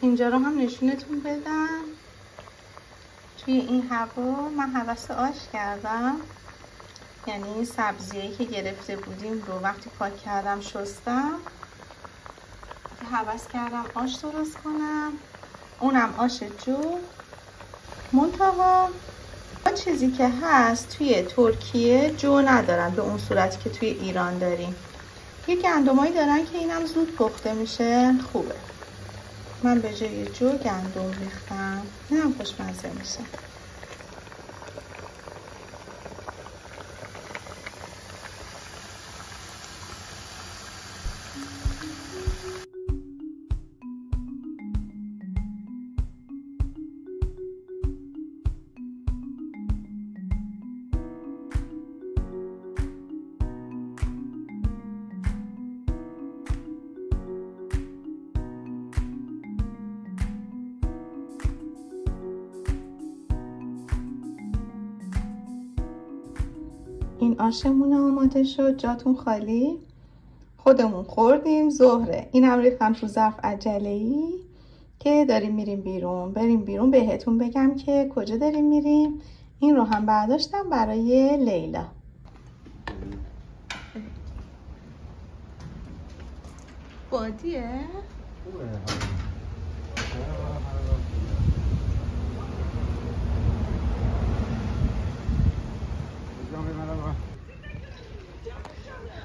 اینجا رو هم نشونتون بدم. توی این هوا من حوست آش کردم. یعنی این سبزیهایی که گرفته بودیم رو وقتی پاک کردم شستم. حوض کردم آش درست کنم. اونم آش جو منتها چیزی که هست توی ترکیه جو ندارن به اون صورتی که توی ایران داریم. یه گندمایی دارن که اینم زود پخته میشه. خوبه. من به جای جو گندم ریختم. اینم خوشمزه میشه. آشمون آماده شد جاتون خالی؟ خودمون خوردیم ظهره. اینم ریختم تو ظرف عجله ای که داریم میریم بیرون. بریم بیرون بهتون بگم که کجا داریم میریم. این رو هم برداشتم برای لیلا. بادیه؟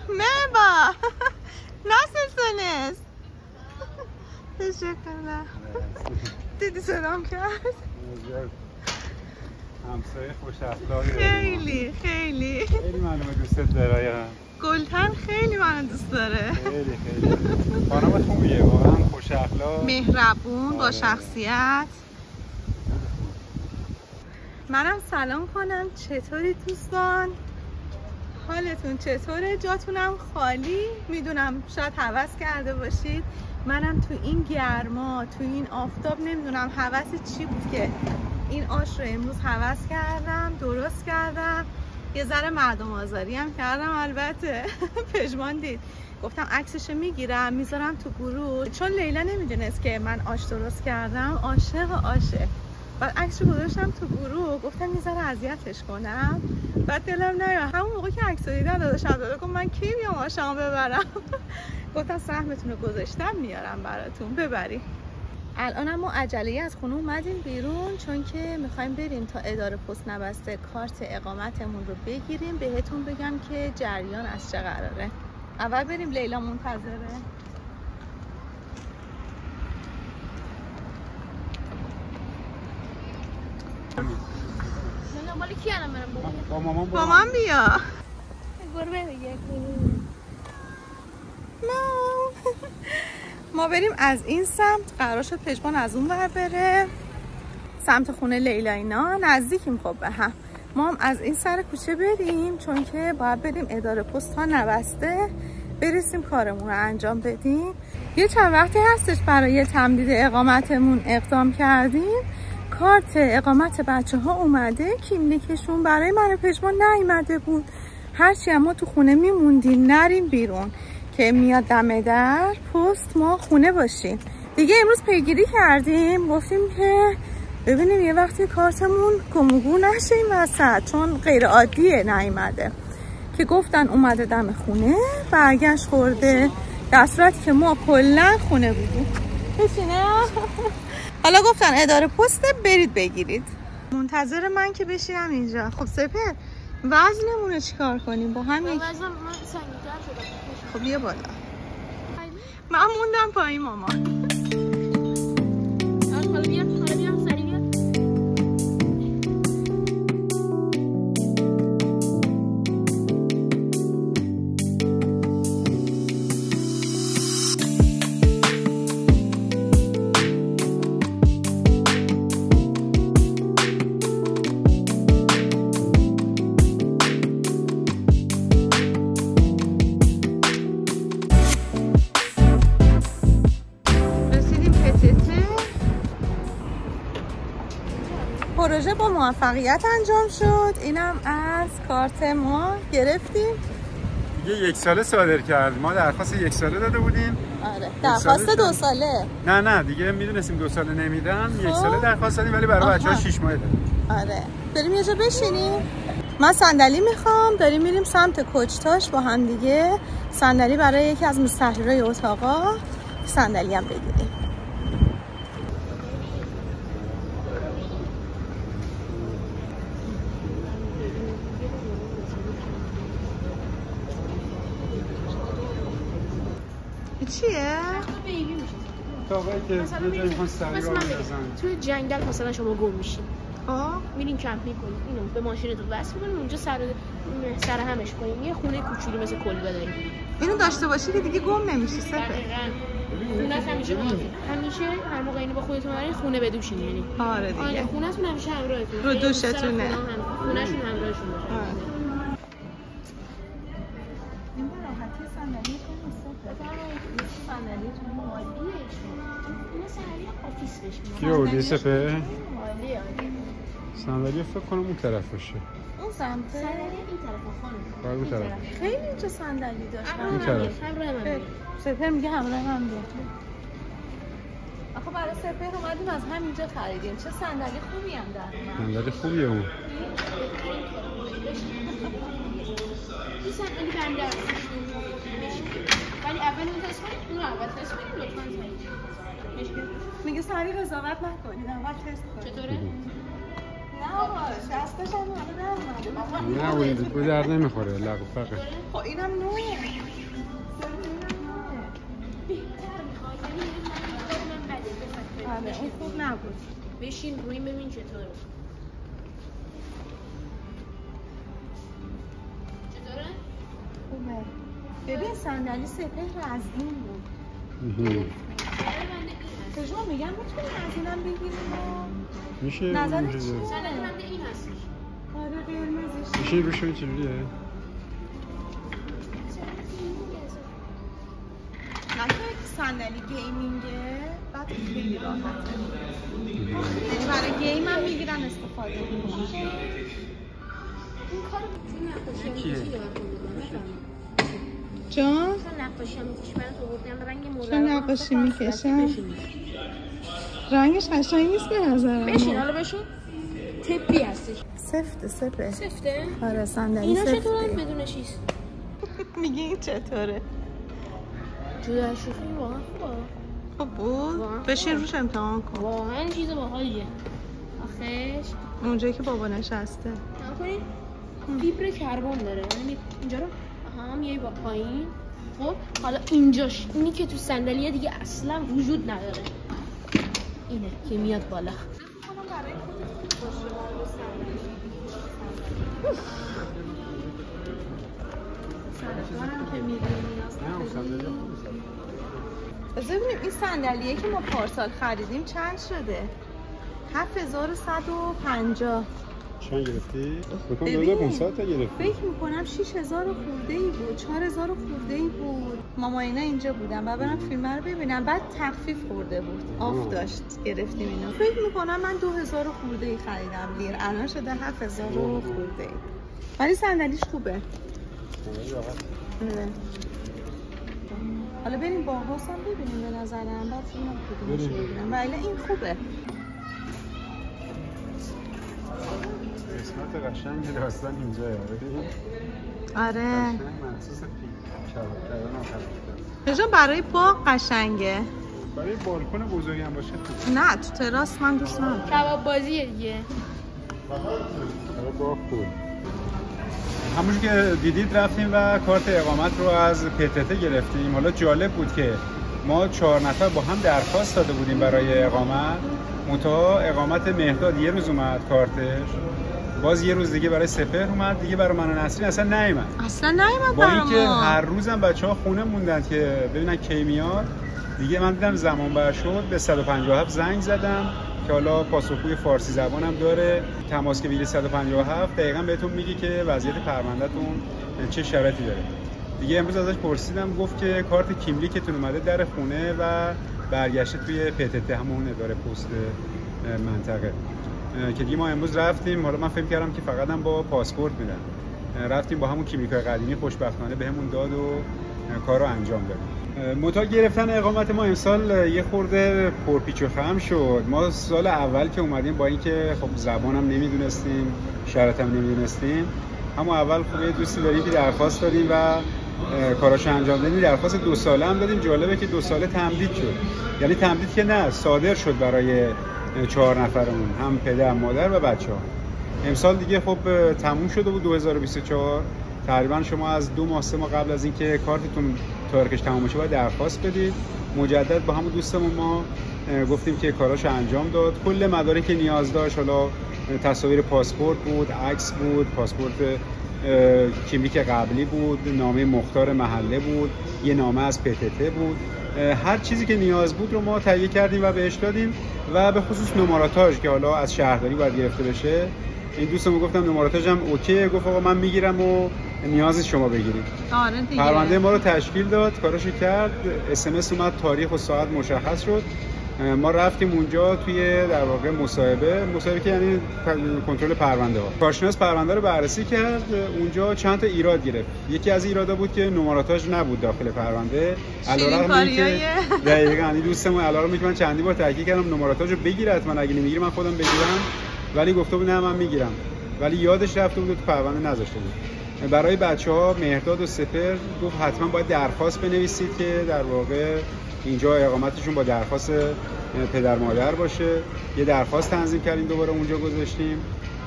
Merhaba. Nasılsınız? Teşekkürler. دیدی سلام کرد همسایه خوش اخلاقی خیلی خیلی خیلی معلومه دوستت داره گلتن خیلی منو دوست داره خیلی خیلی خانم خوبیه واقعا خوش اخلاق مهربون با. شخصیت منم سلام کنم چطوری دوستان حالتون چطوره؟ جاتونم خالی؟ می‌دونم شاید حوض کرده باشید. منم تو این گرما تو این آفتاب نمی‌دونم حوض چی بود که این آش رو امروز حوض کردم درست کردم. یه ذره مردم آزاری هم کردم البته. پژمان دید. گفتم عکسشو می‌گیرم می‌ذارم تو گروه. چون لیلا نمی‌دونست که من آش درست کردم عاشق آشه. بعد عکس رو گذاشتم تو گروه. گفتم یه ذره اذیتش کنم. بعد دلم نیومد. همون موقع که عکس دیدم داده گفت من کی میام آشامو ببرم؟ گفتم سهمتون رو گذاشتم میارم براتون. ببری الان ما عجله از خونه اومدیم بیرون چون که می‌خوایم بریم تا اداره پست نبسته کارت اقامتمون رو بگیریم. بهتون بگم که جریان از چه قراره. اول بریم لیلا منتظره. من دنبال کی الان برم با مامان با من بیا. برو بگه. ما بریم از این سمت. قرار شد پشمان از اون ور بره. سمت خونه لیلا اینا. نزدیکیم خب به هم. ما هم از این سر کوچه بریم چون که باید بریم اداره پست ها نبسته. برسیم کارمون رو انجام بدیم. یه چند وقتی هستش برای تمدید اقامتمون اقدام کردیم. کارت اقامت بچه ها اومده کلینیکشون برای من پژمان نیومده بود. هرچی هم تو خونه میموندیم نریم بیرون. که میاد دم در پست ما خونه باشیم. دیگه امروز پیگیری کردیم. گفتیم که ببینیم یه وقتی کارتمون گمگو نشه این وسط چون غیر عادیه نیومده. که گفتن اومده دم خونه برگشت خورده. در صورتی که ما کلا خونه بودیم. بشینه؟ حالا گفتن اداره پست برید بگیرید. منتظر من که بشینم اینجا. خب سپر وزنمون رو چیکار کنیم؟ با هم یک وزنم من سنگیتر شدم خب بیا بالا. من موندم پایین ماما پروژه با موفقیت انجام شد. اینم از کارت ما گرفتیم. دیگه یک ساله صادر کرد ما درخواست یک ساله داده بودیم. آره. درخواست دو. ساله. نه نه دیگه می‌دونستیم دو ساله نمیدن. یک خب. ساله درخواست دادیم ولی برای. بچه ها شیش ماهه دادیم. آره. بریم یه جا بشینیم. من صندلی می‌خوام. داریم میریم سمت کچتاش با هم دیگه. صندلی برای یکی از مستحریرای اتاقا. صندلی هم بگیریم این چیه؟ بیبی میشه اتاقایی که مثلا یه جایی می‌خوان می‌ریم- سری مثلا را من بندازن بگم، توی جنگل مثلا شما گم میشین آه. میرین کمپینگ کنین اینو به ماشینتون وصل می‌کنین اونجا سر سر همش کنین یه خونه کوچولی مثل کلبه داریم اینو داشته باشی که دیگه گم نمیشی سپه. دقیقاً. خونه همیشه همیشه هر موقع اینو با خودتون برین خونه بدوشین یعنی. آره آره دیگه. خونه‌تون همیشه همراهتون. رو دوشتونه. خونه‌شون همراهشون باشه. آره. این به راحتی صندلی تو صندلی اینا صندلی آفیس بهش میگن. کی آوردی سپه؟ صندلی فکر کنم اون طرف باشه اون سمته صندلی این طرف خانم اون طرف خیلی اینجا صندلی داشتن این طرف. همراه من. سپر میگه همراه من بیاد آخه برای سپر اومدیم از همینجا خریدیم چه صندلی خوبی هم در. صندلی خوبیه اون این صندلی بنده است. ولی اول تست کنید اون رو اول تست کنید لطفاً؟ میگه سریع قضاوت نکنید اول تست کنید چطوره؟ نه آقا شستش هم همه در اومده نه اون او در نمی‌خوره لغو فقه خب اینم نوعه بهتر می‌خواد. یعنی. آره اون خوب نبود بشین روی این ببین چطوره؟ خوبه ببین صندلی سپهر از این بود. پژو میگم می‌تونیم از اینم بگیریم میشه نظرت چیه؟ این هستش. آره قرمزش. میشه چجوریه؟ صندلی گیمینگه بعد خیلی راحته. یعنی برای گیم هم می‌گیرن استفاده. می‌کنن این کار کیه؟ جان؟ چون نقاشی می‌کشم؟ رنگش قشنگ نیست به نظر بشین حالا بشین. تپی هستش. سفته سپه سفته؟ آره صندلی اینا چطورن؟ سفته بدون چیز. میگه این چطوره؟ جدا شوخی واقعا خوبه. خب بود. بشین روش امتحان کن. واقعا چیز باحالیه. آخش. اونجایی که بابا نشسته. نگاه کنید فیبر کربن داره. یعنی اینجا رو هم یه با پایین. خب حالا اینجاش اینی که تو صندلیه دیگه اصلا وجود نداره. اینه که میاد بالا. صندلی این صندلیه که ما پارسال خریدیم چند شده؟ 7150 چند گرفتی؟ بکن ببین. 2500 تا گرفتی فکر می‌کنم 6000 خورده ای بود 4000 خورده ای بود ماماینا اینجا بودن و برم فیلم رو ببینم بعد تخفیف خورده بود آف. داشت گرفتیم اینو فکر می‌کنم من 2000 خورده ای خریدم لیر الان شده 7000 خورده ای ولی صندلیش خوبه. آره. حالا بریم با هم ببینیم به نظرم بعد فیلم بریم. ببینم ولی این خوبه قسمت قشنگ داستان اینجا ببین آره. قشنگ برای باغ قشنگه. برای بالکن بزرگی هم باشه تو. نه تو تراس من دوست ندارم. کباب بازیه دیگه. باغ خوب. همون که دیدید رفتیم و کارت اقامت رو از پتت گرفتیم. حالا جالب بود که ما چهار نفر با هم درخواست داده بودیم برای اقامت. منتها اقامت مهداد یه روز اومد کارتش. باز یه روز دیگه برای سپهر اومد دیگه برای من و نسرین اصلا نیومد. اصلا نیومد با اینکه. هر روزم بچه ها خونه موندن که ببینن کی میاد. دیگه من دیدم زمان بر شد به 157 زنگ زدم که حالا پاسخگوی فارسی زبانم داره. تماس که بگیری 157 دقیقا بهتون میگه که وضعیت پروندهتون چه شرایطی داره. دیگه امروز ازش پرسیدم گفت که کارت کیملیکتون اومده در خونه و برگشته توی پتت همون اداره پست منطقه. که دیگه ما امروز رفتیم. حالا من فکر کردم که فقط هم با پاسپورت میدن رفتیم با همون کیمیکای قدیمی خوشبختانه بهمون داد و کار رو انجام دادیم متا گرفتن اقامت ما امسال یه خورده پرپیچ و خم شد. ما سال اول که اومدیم با اینکه خب زبانم نمی‌دونستیم شرطم نمی‌دونستیم. اما اول خب یه دوستی داریم که درخواست دادیم و کاراشو انجام دادیم. درخواست دو ساله هم دادیم. جالبه که دو ساله تمدید شد. یعنی تمدید که نه صادر شد برای چهار نفرمون هم پدر مادر و بچه ها. امسال دیگه خب تموم شده بود 2024 تقریبا شما از دو ماه سه ماه قبل از اینکه کارتتون تارکش تموم بشه باید درخواست بدید. مجدد با همون دوستمون ما گفتیم که کاراش انجام داد. کل مدارک که نیاز داشت حالا تصاویر پاسپورت بود عکس بود پاسپورت کیمیک قبلی بود نامه مختار محله بود یه نامه از پتت بود. هر چیزی که نیاز بود رو ما تهیه کردیم و بهش دادیم و به خصوص نمراتاژ که حالا از شهرداری باید گرفته بشه. این دوستمو گفتم نمراتاژ هم اوکی گفت آقا من می‌گیرم و نیاز شما بگیرید. آره دیگه. پرونده ما رو تشکیل داد کاراشو کرد. اس اومد تاریخ و ساعت مشخص شد. ما رفتیم اونجا توی در واقع مصاحبه. مصاحبه که یعنی کنترل پرونده ها. کارشناس پرونده رو بررسی کرد. اونجا چند تا ایراد گرفت. یکی از ایرادا بود که نمراتاش نبود داخل پرونده. علیرغم اینکه دقیقاً دوستمون علیرغم که من چندی بار تاکید کردم نمراتاش رو بگیر حتما اگه نمی‌گیری من خودم بگیرم. ولی گفته بود نه من می‌گیرم. ولی یادش رفته بود تو پرونده نذاشته بود. برای بچه ها مهرداد و سپر گفت حتما باید درخواست بنویسید که در واقع اینجا اقامتشون با درخواست پدر مادر باشه. یه درخواست تنظیم کردیم دوباره اونجا گذاشتیم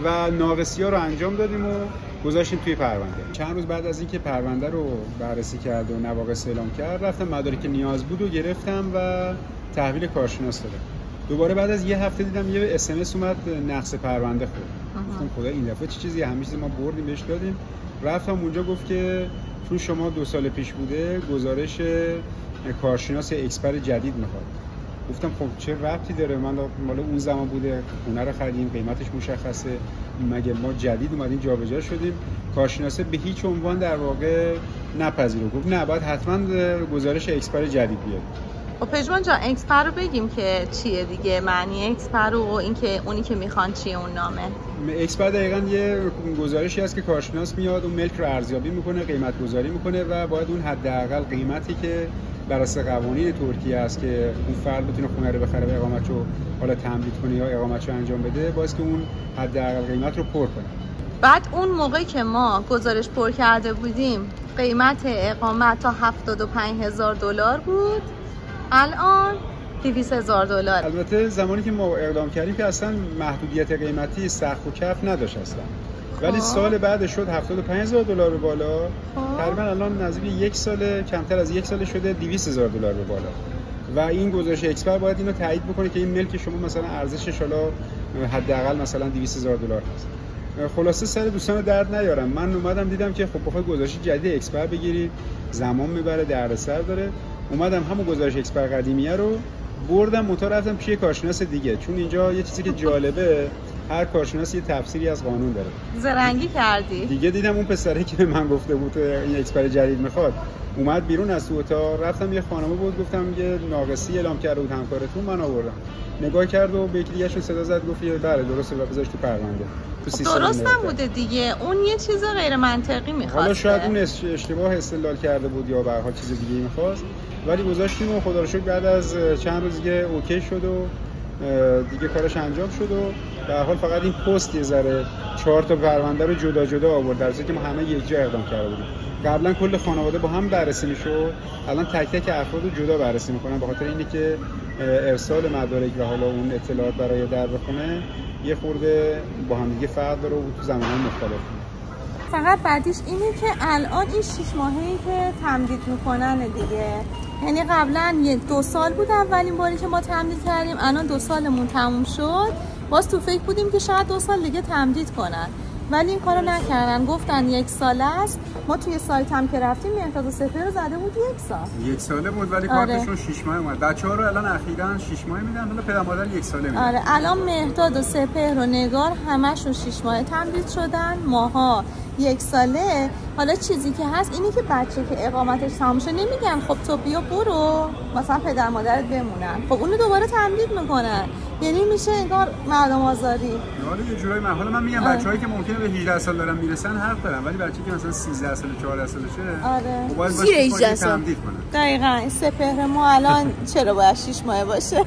و ناقصی ها رو انجام دادیم و گذاشتیم توی پرونده. چند روز بعد از اینکه پرونده رو بررسی کرد و نواقص اعلام کرد رفتم مدارک نیاز بود و گرفتم و تحویل کارشناس دادم. دوباره بعد از یه هفته دیدم یه اس اومد نقص پرونده خورد. گفتم خدا این دفعه چه چیزی؟ همیشه ما بردیم بهش دادیم. رفتم اونجا گفت که چون شما دو سال پیش بوده گزارش کارشناس eksper جدید می‌خواد. گفتم خب چه ربطی داره؟ من مال اون زمان بوده خونه رو خریدیم قیمتش مشخصه. مگه ما جدید اومدیم جابجا شدیم. کارشناسه به هیچ عنوان در واقع نپذیرفت گفت نه باید حتما گزارش eksper جدید بیاد. خب پژمان جان eksper رو بگیم که چیه دیگه؟ معنی eksper و اینکه اونی که می‌خوان چیه اون نامه. eksper دقیقا یه گزارشی هست که کارشناس میاد اون ملک رو ارزیابی می‌کنه قیمت گذاری می‌کنه و باید اون حداقل قیمتی که بر اساس قوانین ترکیه است که اون فرد بتونه خونه رو بخره و اقامت رو حالا تمدید کنه یا اقامت رو انجام بده باید که اون حداقل قیمت رو پر کنه. بعد اون موقع که ما گزارش پر کرده بودیم قیمت اقامت تا 75 هزار دلار بود. الان 200 هزار دلار. البته زمانی که ما اقدام کردیم که اصلا محدودیت قیمتی سقف و کف نداشت اصلا. ولی سال بعد شد 75 هزار دلار به بالا. تقریبا الان نزدیک یک سال کمتر از یک سال شده 200 هزار دلار به بالا. و این گزارش اکسپر باید اینو تایید بکنه که این ملک شما مثلا ارزشش حالا حداقل مثلا 200 هزار دلار هست. خلاصه سر دوستان درد نیارم. من اومدم دیدم که خب بخوای گزارش جدید eksper بگیری زمان می‌بره دردسر داره. اومدم همون گزارش eksper قدیمیه رو بردم موتور رفتم پیش کارشناس دیگه. چون اینجا یه چیزی که جالبه هر کارشناس یه تفسیری از قانون داره. زرنگی کردی؟ دیگه دیدم اون پسره که به من گفته بود این eksper جدید می‌خواد اومد بیرون از تو اتاق رفتم یه خانمه بود گفتم یه نقصی اعلام کرده بود همکارتون من آوردم. نگاه کرد و به یکی صدا زد گفت بله درسته و بذارش تو پرونده. تو درست هم بوده دیگه. اون یه چیز غیر منطقی می‌خواد حالا شاید اون اشتباه استدلال کرده بود یا به هر چیز دیگه می‌خواست. ولی گذاشتیم و خدا رو شکر بعد از چند روز دیگه اوکی شد و دیگه کارش انجام شد و در حال فقط این پست یه ذره چهار تا پرونده رو جدا جدا آورد در که ما همه یک جا اقدام کرده بودیم. قبلا کل خانواده با هم بررسی می‌شد الان تک تک افراد رو جدا بررسی می‌کنن به خاطر اینه که ارسال مدارک و حالا اون اطلاعات برای در بخونه یه خورده با هم دیگه فرق داره و تو زمان مختلف. فقط بعدیش اینه که الان این شیش ماهی که تمدید می‌کنن دیگه. یعنی قبلا یه دو سال بود اولین باری که ما تمدید کردیم الان دو سالمون تموم شد. باز تو فکر بودیم که شاید دو سال دیگه تمدید کنن. ولی این کارو نکردن. گفتن یک سال است. ما توی سایت هم که رفتیم مهداد سفر رو زده بود یک سال. یک ساله بود ولی آره. کارتشون 6 ماه اومد. بچه‌ها رو الان اخیرا 6 ماه میدن. حالا پدر مادر یک ساله میدن. آره. الان مهداد و سپهر و نگار همشون 6 ماه تمدید شدن. ماها. یک ساله. حالا چیزی که هست اینی که بچه که اقامتش تموم نمیگن خب تو بیا برو. مثلا پدر مادرت بمونن. خب اونو دوباره تمدید می‌کنن. یعنی میشه انگار مردم آزاری حالا یه جورایی من حالا من میگم. آره. بچه‌هایی که ممکنه به 18 سال دارن می‌رسن حرف دارن. ولی بچه‌ای که مثلا 13 سال 14 سالشه آره. خب باید زیر باشه 18 که سال. تمدید کنن. دقیقا. سپهر ما الان چرا باید شیش ماه باشه؟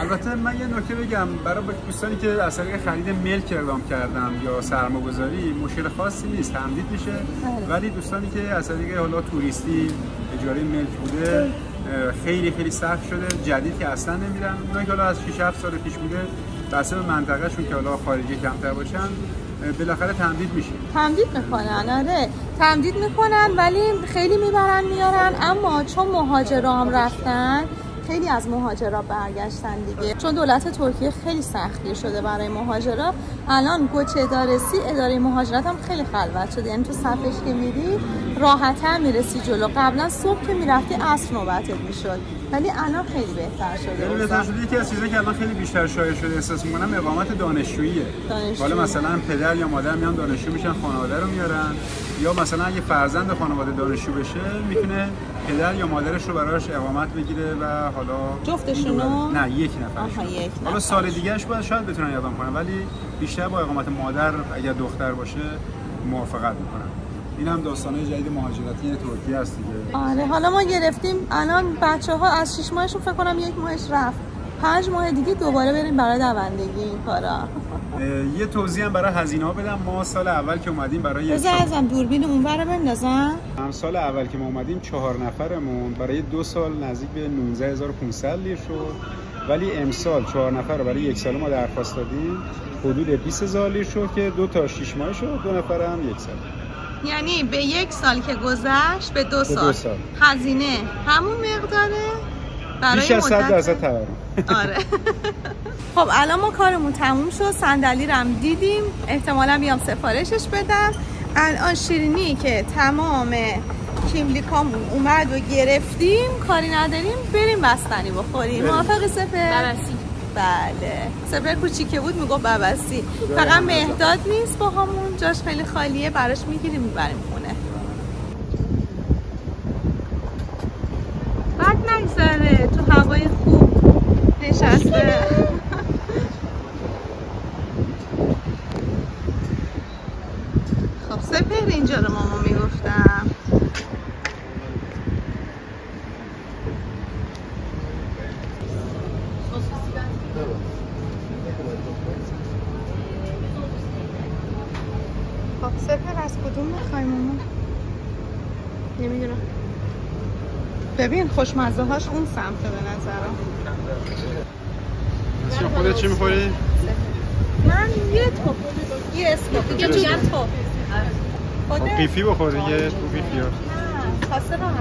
البته من یه نکته بگم. برای دوستانی که از طریق خرید ملک اقدام کردن یا سرمایه‌گذاری مشکل خاصی نیست تمدید میشه. بله. ولی دوستانی که از طریق حالا توریستی اجاره ملک بوده خیلی خیلی سخت شده جدید که اصلا نمیرن. اونایی که حالا از 6 7 سال پیش بوده بسته به منطقهشون که حالا خارجی کمتر باشن بالاخره تمدید میشه. تمدید می‌کنن آره. تمدید می‌کنن ولی خیلی می‌برن میارن. اما چون مهاجرا هم رفتن خیلی از مهاجرا برگشتن دیگه. چون دولت ترکیه خیلی سختگیر شده برای مهاجرا. الان گوچه دارسی اداره مهاجرت هم خیلی خلوت شده. یعنی تو صفش که میری راحتتر می‌رسی جلو. قبلا صبح که می‌رفتی عصر نوبتت می‌شد. ولی الان خیلی بهتر شده. خیلی بهتر شده یکی از چیزایی که الان خیلی بیشتر شایع شده احساس می‌کنم اقامت دانشجوییه. دانشجو. حالا مثلا پدر یا مادر میان دانشجو میشن خانواده رو میارن. یا مثلا اگه فرزند خانواده دانشجو بشه می‌تونه پدر یا مادرش رو براش اقامت بگیره و حالا دولت- نه یک یک حالا. سال دیگهش باید شاید بتونن اقدام کنن ولی بیشتر با اقامت مادر اگر دختر باشه موافقت می‌کنن این هم داستانه جدید مهاجرتی ترکیه است دیگه. آره حالا ما گرفتیم. الان بچه ها از شیش ماهشون فکر کنم یک ماهش رفت. پنج ماه دیگه دوباره بریم برای دوندگی این کارا. یه توضیح هم برای هزینه ها بدم. ما سال اول که اومدیم برای یک سال ازم دوربین اونور رو بندازم. هم سال اول که ما اومدیم چهار نفرمون. برای دو سال نزدیک به 19500 لیر شد. ولی امسال چهار نفر رو برای یک سال ما درخواست دادیم. حدود 20000 لیر شد که دو تا شیش ماه شد. دو نفر هم یک سال. یعنی به یک سال که گذشت به دو دو سال, سال. هزینه همون مقداره برای بیش از 100 مدت- درصد تورم آره. خب الان ما کارمون تموم شد. صندلی رو هم دیدیم. احتمالا بیام سفارشش بدم. الان شیرینی که تمام کیملیکامون اومد و گرفتیم کاری نداریم. بریم بستنی بخوریم. موافق سفر؟ ببسی بله. سفر کوچیکه بود می‌گفت ببستی فقط مهداد نیست با همون جاش خیلی خالیه براش می‌گیریم می‌بریم خونه. بد نگذره تو هوای خوب نشسته. خب سپهر اینجا رو ماما می‌گفتم خب سپهر از کدوم می‌خوای ماما نمی‌دونم. ببین خوشمزه هاش اون سمته به نظرم. چی خودت چی می‌خوری؟ من یه تو یه اسکوپی دیگه تو تو- یه تو خودت قیفی بخور دیگه. تو قیفی ها. نه خواسته راحت